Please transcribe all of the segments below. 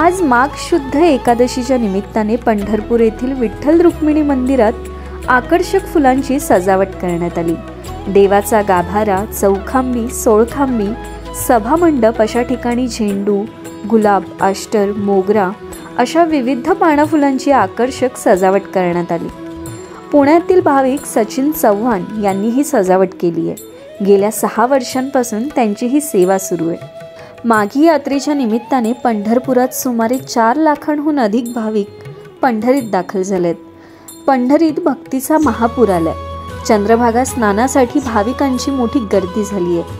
आज माघ शुद्ध एकादशीच्या निमित्ताने पंढरपूर येथील विठ्ठल रुक्मिणी मंदिरात आकर्षक फुलांची सजावट करण्यात आली. देवाचा गाभारा चौखांबी सोळखांबी सभामंडप अशा ठिकाणी झेंडू गुलाब आष्टर मोगरा अशा विविध पानाफुलांची आकर्षक सजावट करण्यात आली. पुण्यातील भाविक सचिन चव्हाण यांनी ही सजावट केली आहे. गेल्या सहा वर्षांपासून त्यांची ही सेवा सुरू आहे. माघी यात्रेच्या निमित्ताने पंढरपुरात सुमारे चार लाखांहून अधिक भाविक पंढरीत दाखल झालेत. पंढरीत भक्तीचा महापूर आलाय. चंद्रभागा स्नानासाठी भाविकांची मोठी गर्दी झाली आहे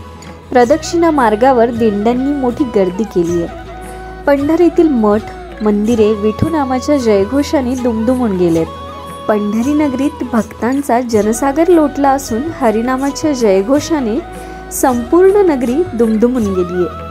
प्रदक्षिणा मार्गावर दिंड्यांनी मोठी गर्दी केली आहे पंढरीतील मठ मंदिरे विठू नामाच्या जयघोषाने दुमदुमून गेलेत. पंढरी नगरीत भक्तांचा जनसागर लोटला असून हरिनामाच्या जयघोषाने संपूर्ण नगरी दुमदुमून गेली आहे